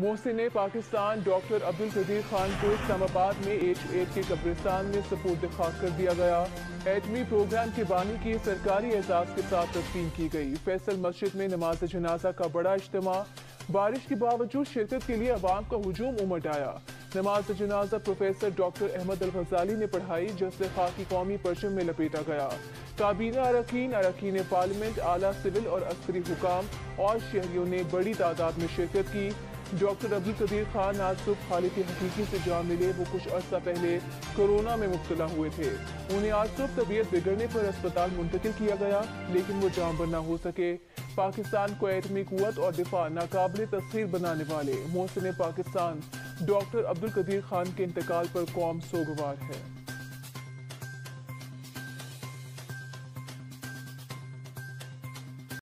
मोहसिन ने पाकिस्तान डॉक्टर अब्दुल कदीर खान को इस्लामाबाद में एच एट के कब्रिस्तान में सपोर्ट खाक कर दिया गया। एटमी प्रोग्राम के बानी की सरकारी एजाज के साथ तस्लीम की गई। फैसल मस्जिद में नमाज़ जनाजा का बड़ा इज्तम। बारिश के बावजूद शिरकत के लिए अवाम का हजूम उमट आया। नमाज़ जनाजा प्रोफेसर डॉक्टर अहमद अल ने पढ़ाई, जिससे खाकी कौमी परचम में लपेटा गया। काबीना अरकान अरकान पार्लियामेंट, आला सिविल और अस्करी हुकाम और शहरियों ने बड़ी तादाद में शिरकत की। डॉक्टर अब्दुल कदीर खान आज सुबह हालत हकीकी से जा मिले, वो कुछ अर्सा पहले कोरोना में मुब्तला हुए थे। उन्हें आज सुबह तबीयत बिगड़ने पर अस्पताल मुंतकिल किया गया, लेकिन वो जाम न हो सके। पाकिस्तान को एटमी कुत और दिफा नाकाबले तस्वीर बनाने वाले मोहसिन पाकिस्तान डॉक्टर अब्दुल कदीर खान के इंतकाल पर कौम सोगवार है।